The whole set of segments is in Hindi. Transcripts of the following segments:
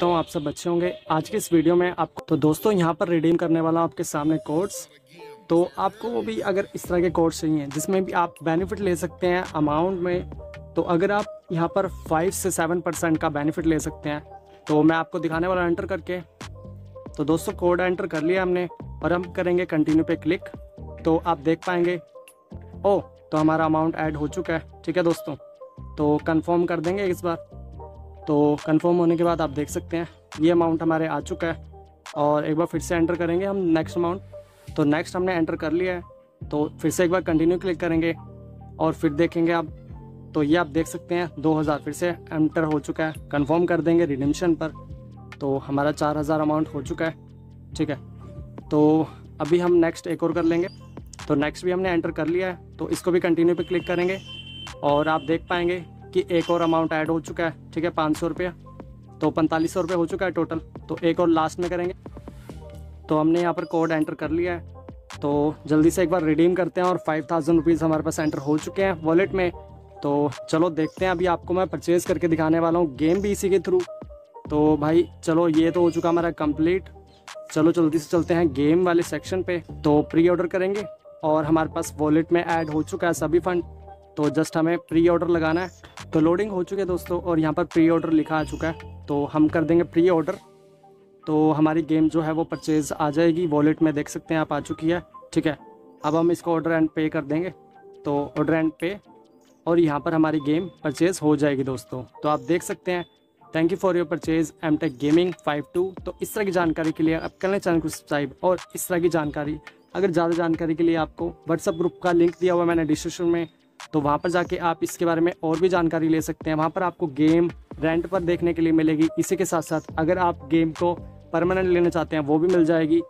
तो आप सब अच्छे होंगे। आज के इस वीडियो में आपको तो दोस्तों, यहाँ पर रिडीम करने वाला हूँ आपके सामने कोड्स तो आपको वो भी अगर इस तरह के कोड्स चाहिए, जिसमें भी आप बेनिफिट ले सकते हैं अमाउंट में तो अगर आप यहाँ पर फाइव से सेवन परसेंट का बेनिफिट ले सकते हैं तो मैं आपको दिखाने वाला एंटर करके। तो दोस्तों कोड एंटर कर लिया हमने, और हम करेंगे कंटिन्यू पे क्लिक तो आप देख पाएँगे। ओ तो हमारा अमाउंट ऐड हो चुका है। ठीक है दोस्तों तो कंफर्म कर देंगे इस बार। तो कंफर्म होने के बाद आप देख सकते हैं, ये अमाउंट हमारे आ चुका है और एक बार फिर से एंटर करेंगे हम नेक्स्ट अमाउंट तो नेक्स्ट हमने एंटर कर लिया है तो फिर से एक बार कंटिन्यू क्लिक करेंगे और फिर देखेंगे आप। तो ये आप देख सकते हैं 2000 फिर से एंटर हो चुका है कंफर्म कर देंगे रिडीमशन पर। तो हमारा 4000 अमाउंट हो चुका है, ठीक है? तो अभी हम नेक्स्ट एक और कर लेंगे। तो नेक्स्ट भी हमने एंटर कर लिया है तो इसको भी कंटिन्यू पे क्लिक करेंगे और आप देख पाएँगे कि एक और अमाउंट ऐड हो चुका है, ठीक है, पाँच सौ रुपया। तो पैंतालीस सौ रुपये हो चुका है टोटल तो एक और लास्ट में करेंगे। तो हमने यहाँ पर कोड एंटर कर लिया है। तो जल्दी से एक बार रिडीम करते हैं और फाइव थाउज़ेंड रुपीज़ हमारे पास एंटर हो चुके हैं वॉलेट में। तो चलो देखते हैं, अभी आपको मैं परचेज़ करके दिखाने वाला हूँ गेम भी इसी के थ्रू तो भाई, चलो ये तो हो चुका हमारा कंप्लीट चलो जल्दी से चलते हैं गेम वाले सेक्शन पे। तो प्री ऑर्डर करेंगे और हमारे पास वॉलेट में ऐड हो चुका है सभी फंड तो जस्ट हमें प्री ऑर्डर लगाना है। तो लोडिंग हो चुके है दोस्तों और यहाँ पर प्री ऑर्डर लिखा आ चुका है। तो हम कर देंगे प्री ऑर्डर तो हमारी गेम जो है वो परचेज़ आ जाएगी। वॉलेट में देख सकते हैं आप आ चुकी है। ठीक है, अब हम इसको ऑर्डर एंड पे कर देंगे। तो ऑर्डर एंड पे और यहाँ पर हमारी गेम परचेज़ हो जाएगी दोस्तों। तो आप देख सकते हैं। Thank you for your purchase M tech gaming five two तो इस तरह की जानकारी के लिए आप कर लें चैनल को सब्सक्राइब और इस तरह की जानकारी, अगर ज़्यादा जानकारी के लिए आपको व्हाट्सअप ग्रुप का लिंक दिया हुआ मैंने डिस्क्रिप्शन में तो वहाँ पर जाके आप इसके बारे में और भी जानकारी ले सकते हैं। वहाँ पर आपको गेम रेंट पर देखने के लिए मिलेगी। इसी के साथ साथ अगर आप गेम को परमानेंट लेना चाहते हैं, वो भी मिल जाएगी।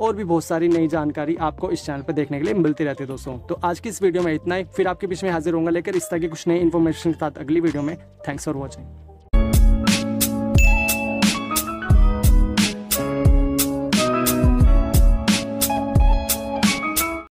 और भी बहुत सारी नई जानकारी आपको इस चैनल पर देखने के लिए मिलती रहती है दोस्तों। तो आज की इस वीडियो में इतना ही। फिर आपके बीच में हाजिर होंगे लेकर इस तरह की कुछ नई इन्फॉर्मेशन के साथ अगली वीडियो में। Thanks for watching